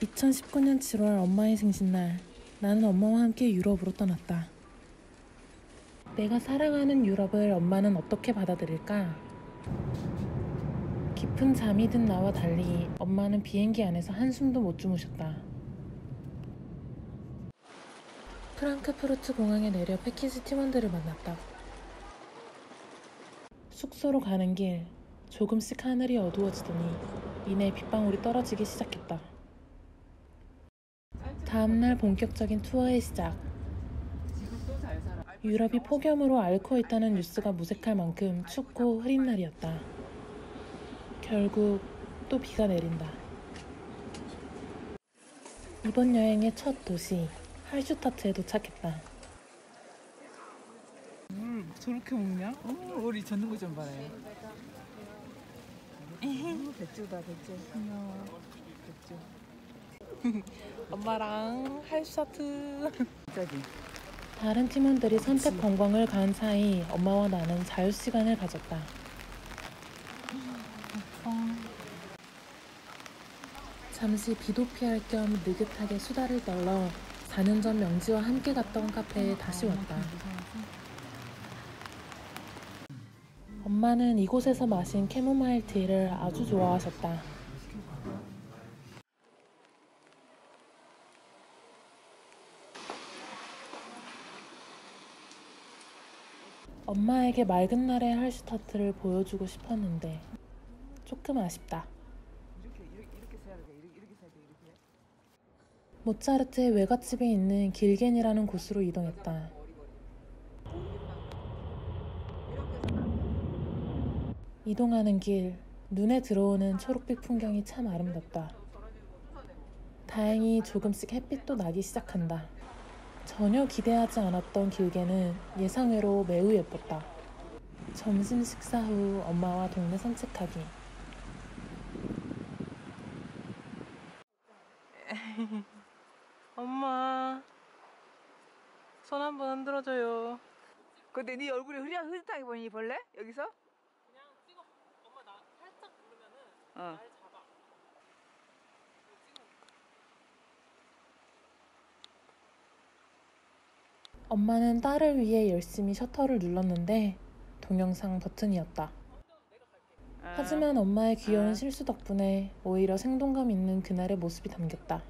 2019년 7월 엄마의 생신날 나는 엄마와 함께 유럽으로 떠났다. 내가 사랑하는 유럽을 엄마는 어떻게 받아들일까? 깊은 잠이 든 나와 달리 엄마는 비행기 안에서 한숨도 못 주무셨다. 프랑크푸르트 공항에 내려 패키지 팀원들을 만났다. 숙소로 가는 길 조금씩 하늘이 어두워지더니 이내 빗방울이 떨어지기 시작했다. 다음날 본격적인 투어의 시작. 유럽이 폭염으로 앓고 있다는 뉴스가 무색할 만큼 춥고 흐린 날이었다. 결국 또 비가 내린다. 이번 여행의 첫 도시 할슈타트에 도착했다. 물 저렇게 먹냐? 어, 우리 젓는 거 좀 봐라요. 어, 백조다 백조. 귀여워. 백조. 엄마랑 할슈타트. 갑자기. 다른 팀원들이 선택 관광을 간 사이 엄마와 나는 자유 시간을 가졌다. 잠시 비도 피할 겸 느긋하게 수다를 떨러 4년 전 명지와 함께 갔던 카페에 다시 왔다. 엄마는 이곳에서 마신 캐모마일 티를 아주 좋아하셨다. 엄마에게 맑은 날의 할슈타트를 보여주고 싶었는데 조금 아쉽다. 이렇게 이렇게 이렇게 써야 돼. 이렇게 이렇게 써야 돼. 이렇게. 모차르트의 외갓집이 있는 길겐이라는 곳으로 이동했다. 이동하는 길, 눈에 들어오는 초록빛 풍경이 참 아름답다. 다행히 조금씩 햇빛도 나기 시작한다. 전혀 기대하지 않았던 길게는 예상외로 매우 예뻤다. 점심 식사 후 엄마와 동네 산책하기. 엄마, 손 한번 흔들어줘요. 근데 네 얼굴이 흐릿 흐릿하게 보이니 벌레? 여기서? 그냥 찍어. 엄마 나 살짝 부르면은 어. 날 잡아. 엄마는 딸을 위해 열심히 셔터를 눌렀는데 동영상 버튼이었다. 하지만 엄마의 귀여운 아. 실수 덕분에 오히려 생동감 있는 그날의 모습이 담겼다.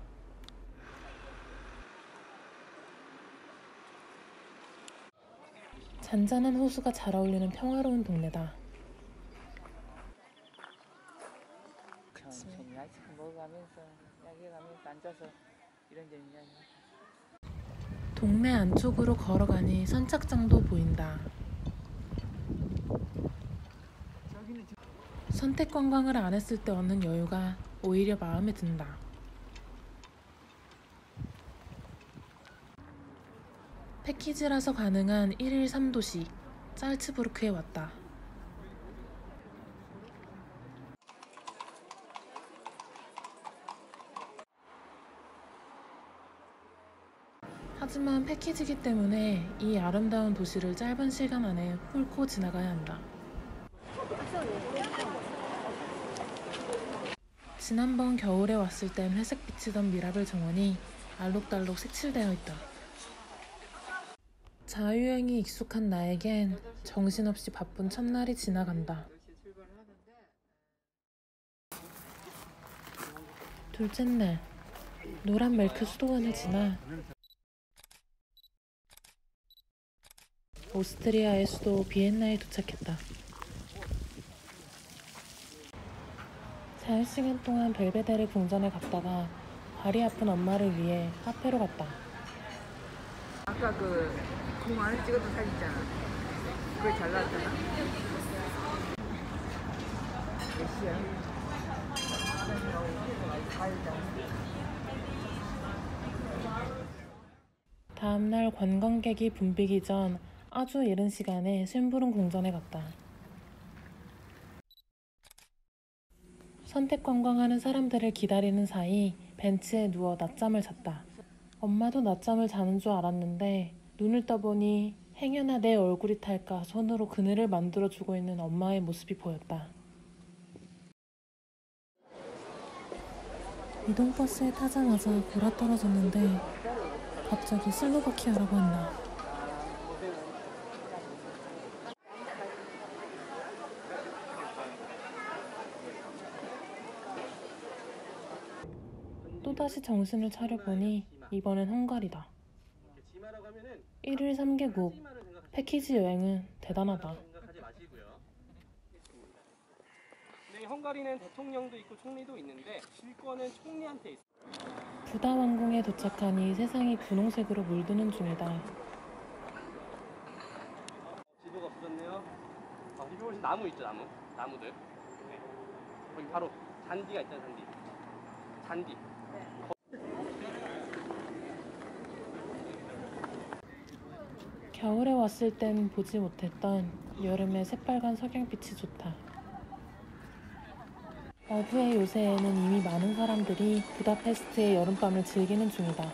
잔잔한 호수가 잘 어울리는 평화로운 동네다. 천천히 아이스크림 먹어가면서 이야기해가면서 앉아서 이런저런 이야기. 동네 안쪽으로 걸어가니 선착장도 보인다. 선택 관광을 안 했을 때 얻는 여유가 오히려 마음에 든다. 패키지라서 가능한 1일 3도시 짤츠부르크에 왔다. 하지만 패키지기 때문에 이 아름다운 도시를 짧은 시간 안에 훑고 지나가야 한다. 지난번 겨울에 왔을 땐 회색빛이던 미라벨 정원이 알록달록 색칠되어 있다. 자유여행이 익숙한 나에겐 정신없이 바쁜 첫날이 지나간다. 둘째 날, 노란 멜크 수도원을 지나 오스트리아의 수도 비엔나에 도착했다. 자유시간 동안 벨베데르 궁전에 갔다가 발이 아픈 엄마를 위해 카페로 갔다. 아까 그공 안에 찍었던 사진 있잖아. 그거 잘 나왔잖아. 몇 시야? 다음날 관광객이 붐비기 전 아주 이른 시간에 심부름 궁전에 갔다. 선택 관광하는 사람들을 기다리는 사이 벤치에 누워 낮잠을 잤다. 엄마도 낮잠을 자는 줄 알았는데 눈을 떠보니 행여나 내 얼굴이 탈까 손으로 그늘을 만들어주고 있는 엄마의 모습이 보였다. 이동버스에 타자마자 골아 떨어졌는데 갑자기 슬로바키아라고 한다. 또다시 정신을 차려보니 이번엔 헝가리다. 1일 3개국 패키지 여행은 대단하다. 네, 헝가리는 대통령도 있고 총리도 있는데 실권은 총리한테 있습니다. 부다 왕궁에 도착하니 세상이 분홍색으로 물드는 중이다. 지도가 없어졌네요. 아, 여기 보시 나무 있죠, 나무. 나무들. 네. 거기 바로 잔디가 있잖아요, 잔디. 잔디. 겨울에 왔을 땐 보지 못했던 여름의 새빨간 석양빛이 좋다. 어부의 요새에는 이미 많은 사람들이 부다페스트의 여름밤을 즐기는 중이다.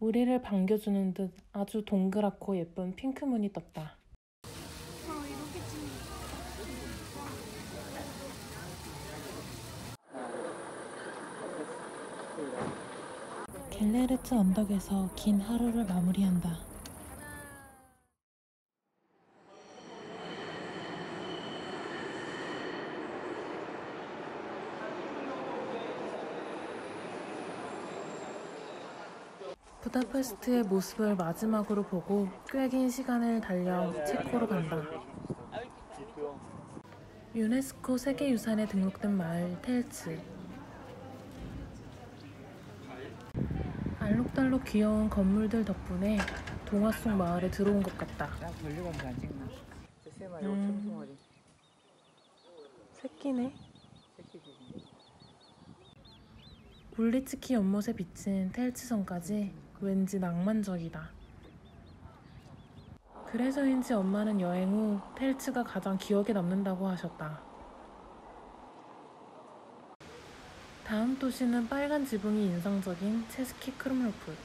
우리를 반겨주는 듯 아주 동그랗고 예쁜 핑크문이 떴다. 갤레르트 언덕에서 긴 하루를 마무리한다. 부다페스트의 모습을 마지막으로 보고 꽤 긴 시간을 달려 체코로 간다. 유네스코 세계유산에 등록된 마을 텔츠. 알록달록 귀여운 건물들 덕분에 동화 속 마을에 들어온 것 같다. 마리, 음. 새끼네. 굴리츠키 연못에 비친 텔츠성까지 왠지 낭만적이다. 그래서인지 엄마는 여행 후 텔츠가 가장 기억에 남는다고 하셨다. 다음 도시는 빨간 지붕이 인상적인 체스키 크룸로프.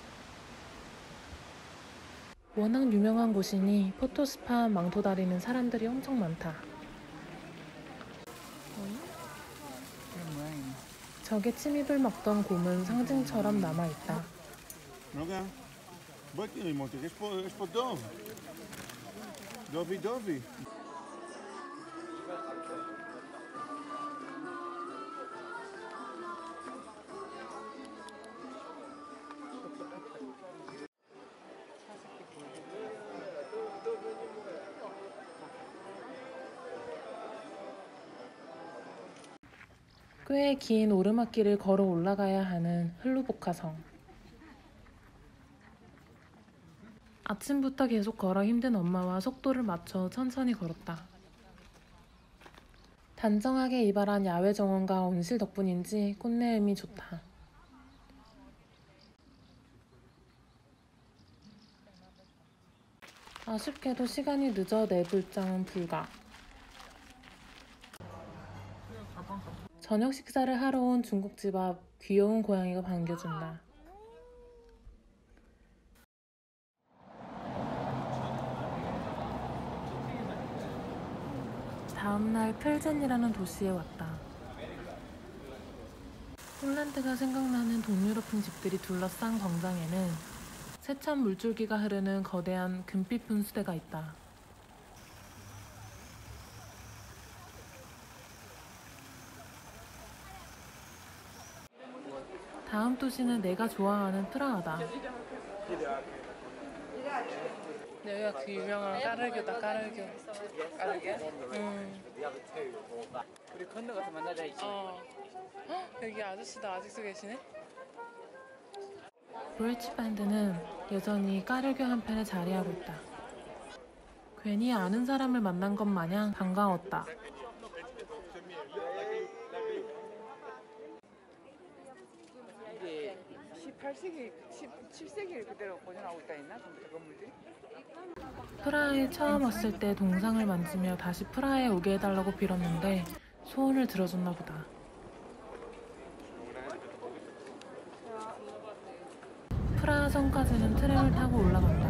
워낙 유명한 곳이니 photo spot 망토 다리는 사람들이 엄청 많다. 적의 침입을 막던 곰은 상징처럼 남아있다. 꽤 긴 오르막길을 걸어 올라가야 하는 흘루보카성. 아침부터 계속 걸어 힘든 엄마와 속도를 맞춰 천천히 걸었다. 단정하게 이발한 야외 정원과 온실 덕분인지 꽃내음이 좋다. 아쉽게도 시간이 늦어 내 불장은 불가. 저녁 식사를 하러 온 중국집 앞 귀여운 고양이가 반겨준다. 다음날 펠젠이라는 도시에 왔다. 폴란드가 생각나는 동유럽풍 집들이 둘러싼 광장에는 세찬 물줄기가 흐르는 거대한 금빛 분수대가 있다. 다음 도시는 내가 좋아하는 프라하다. 여기가 그 유명한 까르교다 까르교. 까르게? 응. 우리 건너가서 만나자 이제. 어. 헉, 여기 아저씨도 아직도 계시네? 브릿지 밴드는 여전히 까르교 한편에 자리하고 있다. 괜히 아는 사람을 만난 것 마냥 반가웠다. 이게 18세기, 17세기를 그대로 보존하고 있다 했나? 컴퓨터 건물들이? 프라하에 처음 왔을 때 동상을 만지며 다시 프라하에 오게 해달라고 빌었는데 소원을 들어줬나 보다. 프라하 성까지는 트램을 타고 올라간다.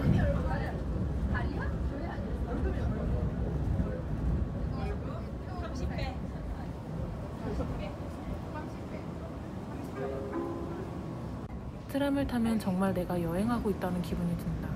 트램을 타면 정말 내가 여행하고 있다는 기분이 든다.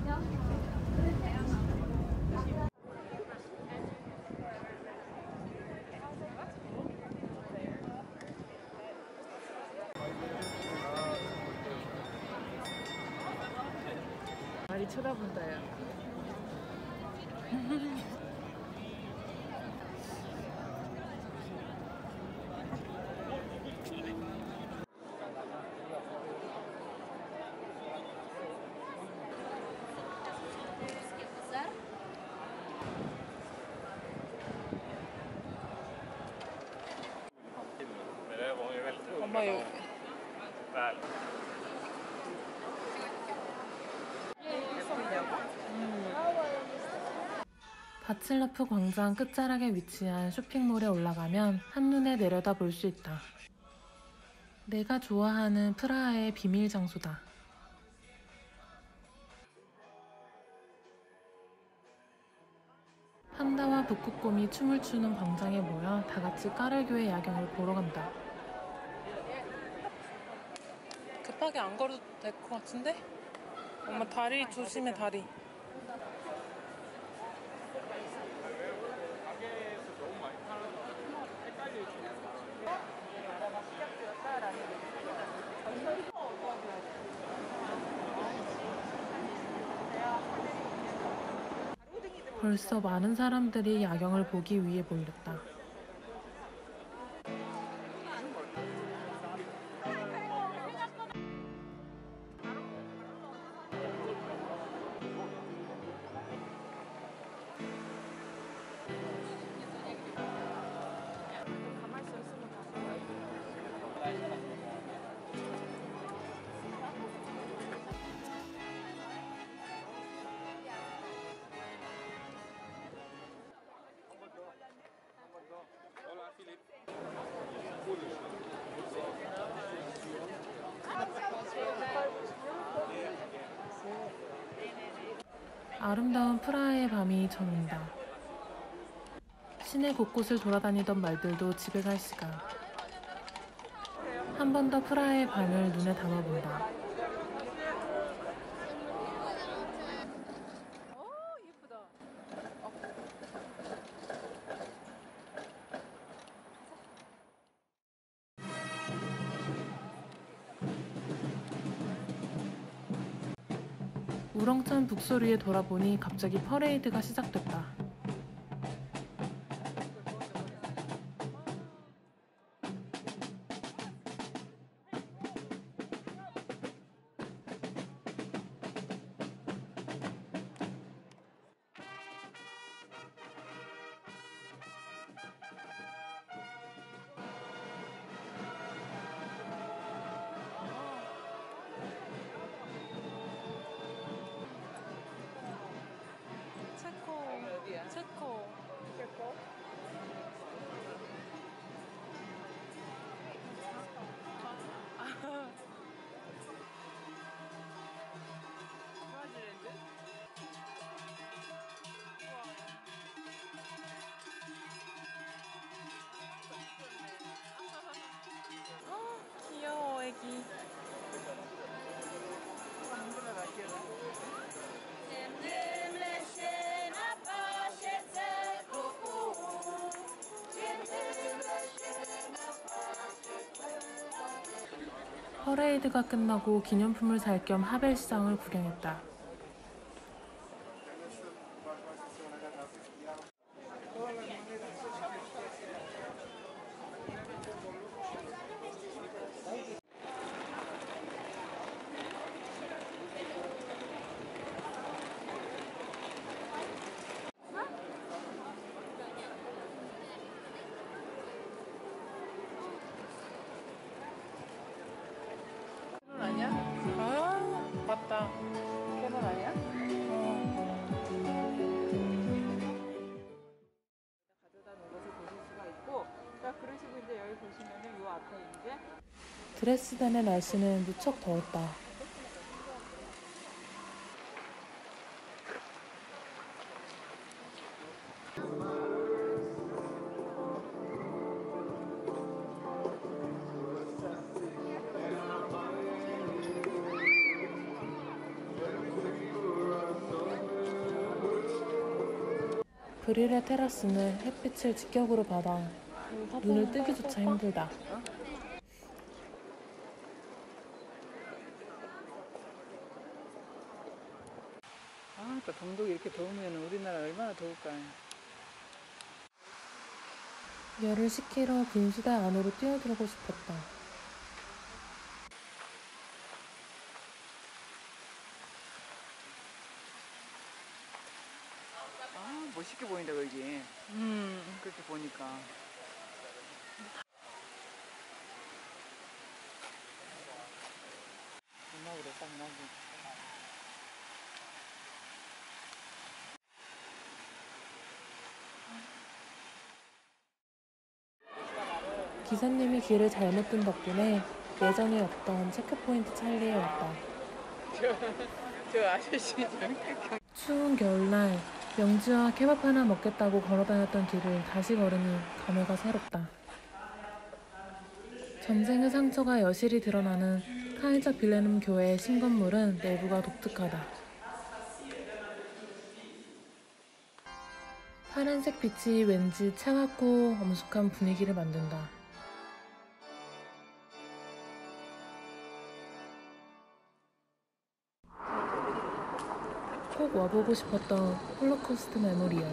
많이 쳐다본다요. 엄마 여기. 바칠라프 광장 끝자락에 위치한 쇼핑몰에 올라가면 한눈에 내려다 볼 수 있다. 내가 좋아하는 프라하의 비밀 장소다. 판다와 북극곰이 춤을 추는 광장에 모여 다 같이 까르교의 야경을 보러 간다. 급하게 안 걸어도 될 것 같은데? 엄마 다리 조심해 다리. 벌써 많은 사람들이 야경을 보기 위해 몰렸다. 아름다운 프라하의 밤이 전온다. 시내 곳곳을 돌아다니던 말들도 집에 갈 시간. 한 번 더 프라하의 밤을 눈에 담아본다. 우렁찬 북소리에 돌아보니 갑자기 퍼레이드가 시작됐다. 퍼레이드가 끝나고 기념품을 살 겸 하벨 시장을 구경했다. 드레스덴의 날씨는 무척 더웠다. 브릴의 테라스는 햇빛을 직격으로 받아 눈을 뜨기조차 힘들다. 이 이렇게 더우면 우리나라 얼마나 더울까. 열을 식히러 빈수대 안으로 뛰어들고 싶었다. 아, 멋있게 보인다, 거기. 음, 그렇게 보니까. 음악으로 딱 나고. 기사님이 길을 잘못 든 덕분에 예정에 없던 체크포인트 찰리에 왔다. 저 아저씨 좀 추운 겨울날 명주와 케밥 하나 먹겠다고 걸어다녔던 길을 다시 걸으니 감회가 새롭다. 전쟁의 상처가 여실히 드러나는 카이자 빌레눔 교회의 신건물은 내부가 독특하다. 파란색 빛이 왠지 차갑고 엄숙한 분위기를 만든다. 와보고 싶었던 홀로코스트 메모리얼.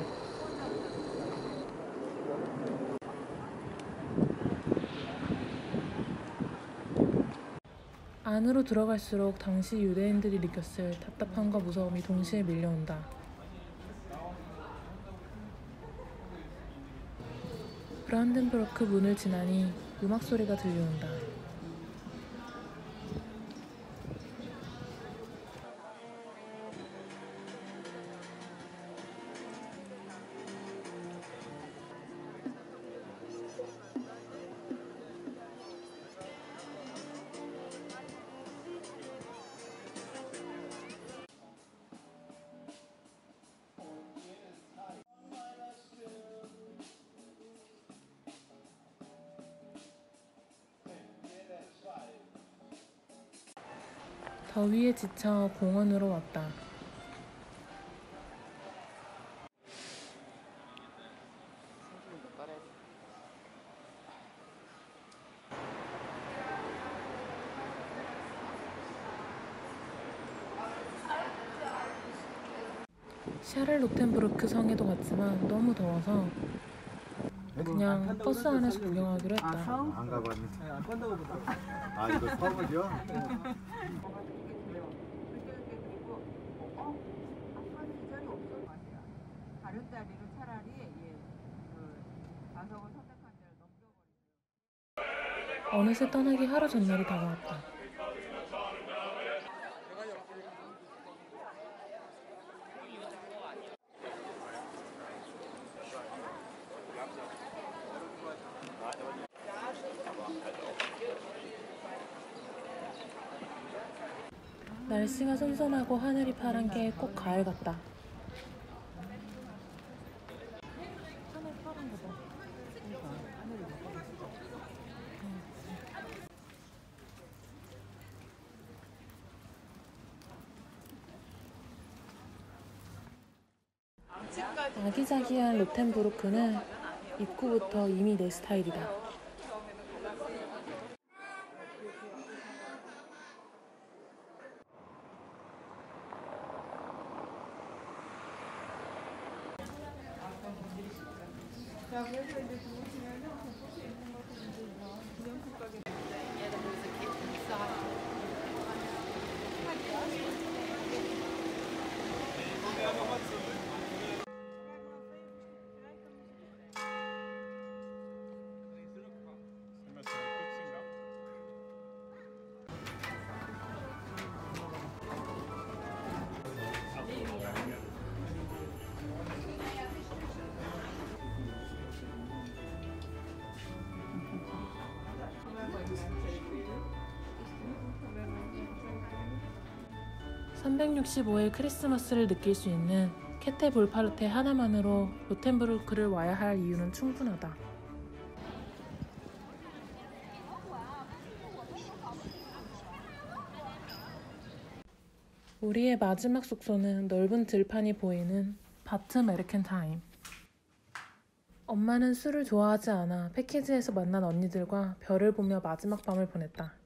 안으로 들어갈수록 당시 유대인들이 느꼈을 답답함과 무서움이 동시에 밀려온다. 브란덴부르크 문을 지나니 음악 소리가 들려온다. 더위에 지쳐 공원으로 왔다. 샤를로텐부르크 성에도 갔지만 너무 더워서 그냥 버스 안에서 구경하기로 했다. 안 가봤네. 아 이거 서울이요? 다른 자리로 차라리 예, 그 좌석을 선택한 데를 넘겨버리세요. 어느새 떠나기 하루 전날이 다가왔다. 날씨가 선선하고 하늘이 파란 게 꼭 가을 같다. 하늘 파란 거 봐. 아기자기한 로텐부르크는 입구부터 이미 내 스타일이다. (365일) 크리스마스를 느낄 수 있는 케테 볼파르테 하나만으로 로텐부르크를 와야 할 이유는 충분하다. 우리의 마지막 숙소는 넓은 들판이 보이는 바트 메르켄타임. 엄마는 술을 좋아하지 않아 패키지에서 만난 언니들과 별을 보며 마지막 밤을 보냈다.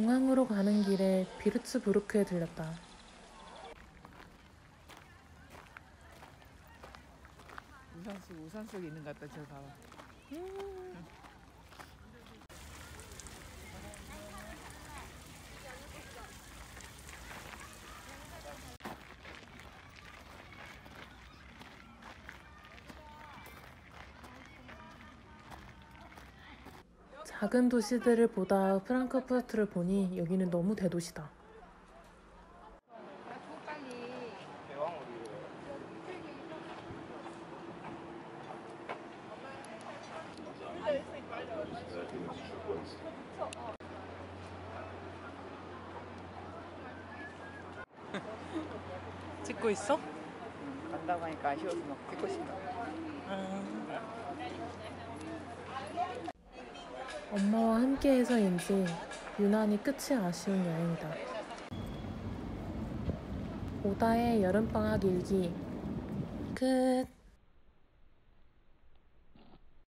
공항으로 가는 길에 비르츠부르크에 들렸다. 우산 속 우산 속에 있는 것 같다 저 봐봐. 작은 도시들을 보다 프랑크푸르트를 보니 여기는 너무 대도시다. 찍고 있어? 간다고 하니까 아쉬워서 막 찍고 싶다. 엄마와 함께해서인지 유난히 끝이 아쉬운 여행이다. 오다의 여름방학 일기 끝